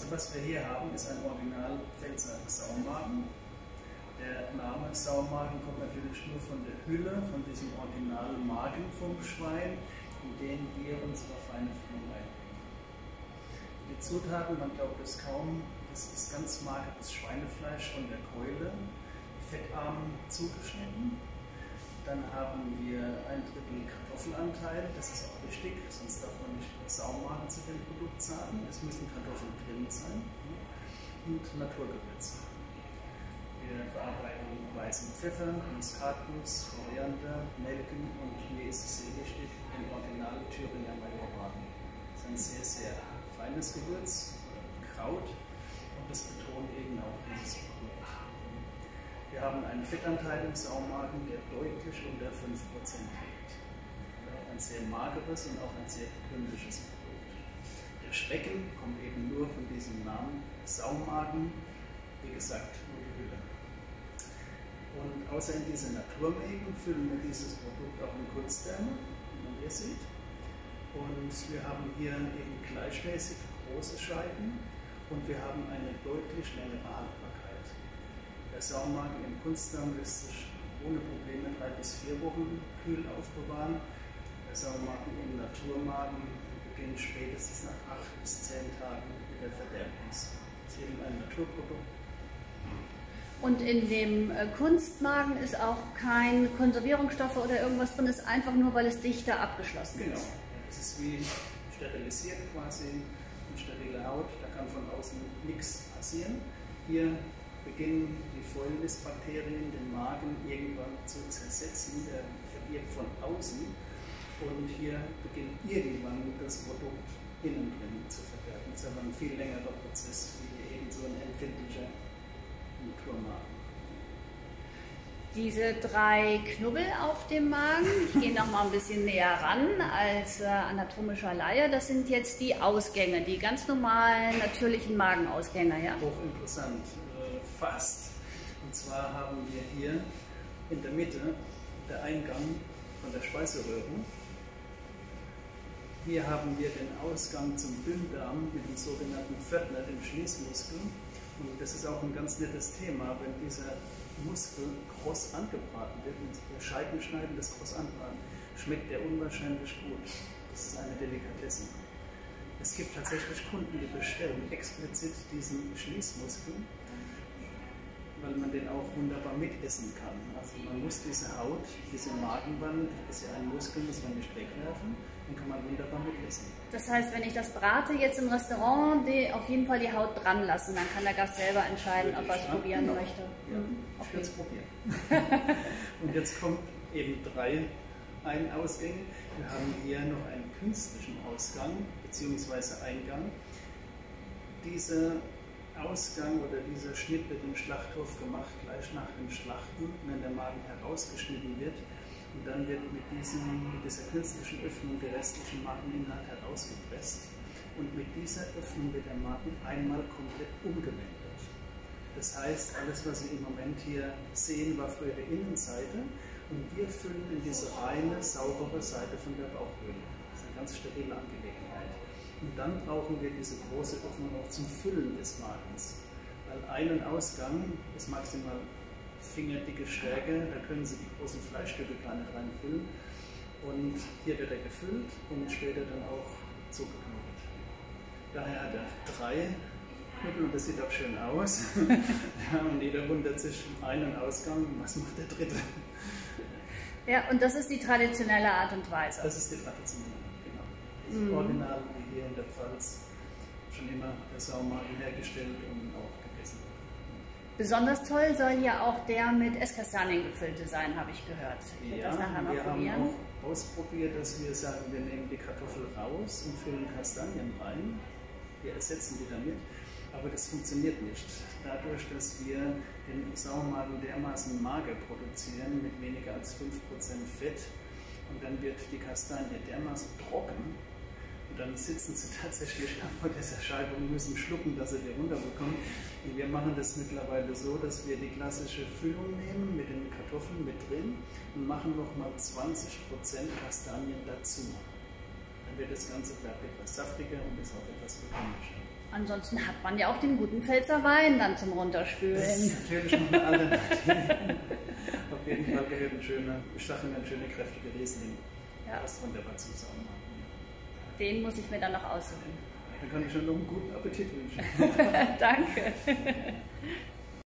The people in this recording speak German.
Also was wir hier haben, ist ein Original Pfälzer Saumagen. Der Name Saumagen kommt natürlich nur von der Hülle, von diesem originalen Magen vom Schwein, in den wir unsere feine Füllung einbringen. Die Zutaten, man glaubt es kaum, das ist ganz mageres Schweinefleisch von der Keule, fettarm zugeschnitten. Dann haben wir ein Drittel Kartoffelanteil, das ist auch wichtig, sonst darf man nicht Saumagen zu dem Produkt sagen. Es müssen Kartoffeln drin sein und Naturgewürze. Wir verarbeiten weißen Pfeffer, Muskatnuss, Koriander, Nelken und Wir haben einen Fettanteil im Saumagen, der deutlich unter 5% liegt. Ein sehr mageres und auch ein sehr bekömmliches Produkt. Der Schrecken kommt eben nur von diesem Namen Saumagen, wie gesagt, nur die Hülle. Und außer in diese Naturmägen füllen wir dieses Produkt auch in Kunstwärme, wie man hier sieht. Und wir haben hier eben gleichmäßig große Scheiben und wir haben eine deutlich längere Haltbarkeit. Der Saumagen im Kunstdarm lässt sich ohne Probleme drei bis vier Wochen kühl aufbewahren. Der Saumagen im Naturmagen beginnt spätestens nach acht bis zehn Tagen mit der Verderbnis. Das ist eben ein Naturprodukt und in dem äh, Kunstmagen ist auch kein Konservierungsstoffe oder irgendwas drin, ist einfach nur, weil es dichter abgeschlossen genau. ist. Genau. Es ist wie sterilisiert quasi, eine sterile Haut, da kann von außen nichts passieren. Hier beginnen Fäulnisbakterien den Magen irgendwann zu zersetzen, der verdirbt von außen und hier beginnt irgendwann das Produkt innen drin zu verderben. Das ist aber ein viel längerer Prozess, wie eben so ein empfindlicher Naturmagen. Diese drei Knubbel auf dem Magen, ich gehe noch mal ein bisschen näher ran als äh, anatomischer Laie, das sind jetzt die Ausgänge, die ganz normalen, natürlichen Magenausgänge, ja? Hochinteressant, äh, fast. Und zwar haben wir hier in der Mitte der Eingang von der Speiseröhre. Hier haben wir den Ausgang zum Dünndarm mit dem sogenannten Pförtner, dem Schließmuskel. Und das ist auch ein ganz nettes Thema, wenn dieser Muskel kross angebraten wird, und wir Scheiben schneiden, das kross anbraten, schmeckt der unwahrscheinlich gut. Das ist eine Delikatesse. Es gibt tatsächlich Kunden, die bestellen explizit diesen Schließmuskel, auch wunderbar mitessen kann. Also man muss diese Haut, diese Magenwand, ist ja ein Muskel, muss man nicht wegwerfen, den kann man wunderbar mitessen. Das heißt, wenn ich das brate jetzt im Restaurant, die, auf jeden Fall die Haut dran lassen, dann kann der Gast selber entscheiden, ob er es probieren genau. möchte. Ja, Mhm. ich Okay. es probieren. Und jetzt kommt eben drei Einausgänge. Wir haben hier noch einen künstlichen Ausgang bzw. Eingang. Dieser Ausgang oder dieser Schnitt wird im Schlachthof gemacht, gleich nach dem Schlachten, wenn der Magen herausgeschnitten wird. Und dann wird mit, diesem, mit dieser künstlichen Öffnung der restliche Mageninhalt herausgepresst. Und mit dieser Öffnung wird der Magen einmal komplett umgewendet. Das heißt, alles, was Sie im Moment hier sehen, war früher die Innenseite. Und wir füllen in diese reine, saubere Seite von der Bauchhöhle. Das ist eine ganz stabile Angelegenheit. Und dann brauchen wir diese große Öffnung auch zum Füllen des Magens. Weil einen Ausgang ist maximal fingerdicke Stärke, da können Sie die großen Fleischstücke gar nicht reinfüllen. Und hier wird er gefüllt und später dann auch zugeknotet. Daher hat er drei Knüppel und das sieht auch schön aus. ja, und jeder wundert sich einen Ausgang, was macht der dritte? Ja, und das ist die traditionelle Art und Weise. Das ist die traditionelle, genau. Das Mhm. Original wie hier in der Pfalz schon immer der Saumagen hergestellt und auch gegessen wird. Besonders toll soll ja auch der mit Esskastanien gefüllte sein, habe ich gehört. Ich Ja, das nachher mal wir haben probieren. auch ausprobiert, dass wir sagen, wir nehmen die Kartoffel raus und füllen Kastanien rein. Wir ersetzen die damit. Aber das funktioniert nicht. Dadurch, dass wir den Saumagen dermaßen mager produzieren, mit weniger als 5% Fett, und dann wird die Kastanie dermaßen trocken, und dann sitzen sie tatsächlich vor dieser Scheibe und müssen schlucken, dass sie die runterbekommen. Und wir machen das mittlerweile so, dass wir die klassische Füllung nehmen mit den Kartoffeln mit drin und machen nochmal 20% Kastanien dazu. Dann wird das Ganze bleibt etwas saftiger und ist auch etwas bekömmlicher. Ansonsten hat man ja auch den guten Pfälzer Wein dann zum Runterspülen. Das ist natürlich noch eine Alternative. Auf jeden Fall gehört ein schöner, Stacheln, ein schöner, kräftiger Riesling. Ja. Das wunderbar zusammen. Den muss ich mir dann noch aussuchen. Dann kann ich schon noch einen guten Appetit wünschen. Danke.